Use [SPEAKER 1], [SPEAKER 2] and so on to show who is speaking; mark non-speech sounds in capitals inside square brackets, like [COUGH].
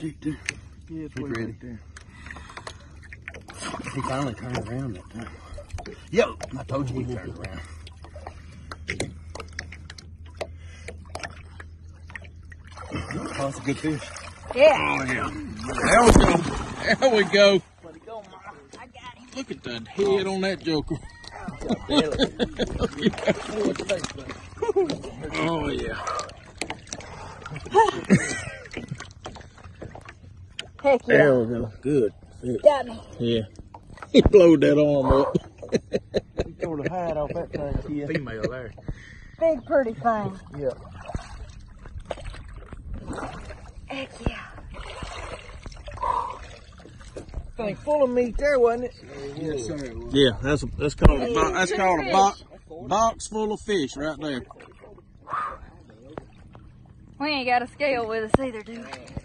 [SPEAKER 1] Right there.
[SPEAKER 2] Yeah, it's way
[SPEAKER 1] ready.
[SPEAKER 2] right there.
[SPEAKER 1] He finally turned around that time. Yo, I told you he turned around. Oh, that's a good fish.
[SPEAKER 3] Yeah.
[SPEAKER 1] Oh yeah. There we go. There we go.
[SPEAKER 3] Where'd go, Mama? I got him.
[SPEAKER 1] Look at that head on that joker. oh yeah. [LAUGHS] [LAUGHS]
[SPEAKER 3] Heck yeah.
[SPEAKER 1] There we go. Good. fish.
[SPEAKER 3] Got me.
[SPEAKER 1] Yeah. [LAUGHS] He blowed that arm up.
[SPEAKER 2] He tore the hide off that thing. Yeah.
[SPEAKER 1] Female there.
[SPEAKER 3] Big pretty thing.
[SPEAKER 2] Yeah.
[SPEAKER 3] Heck yeah.
[SPEAKER 2] Thing full of meat there, wasn't it?
[SPEAKER 1] Yes, sir. Yeah, that's a, that's called a bo- that's called a box box full of fish right there.
[SPEAKER 3] We ain't got a scale with us either, do we?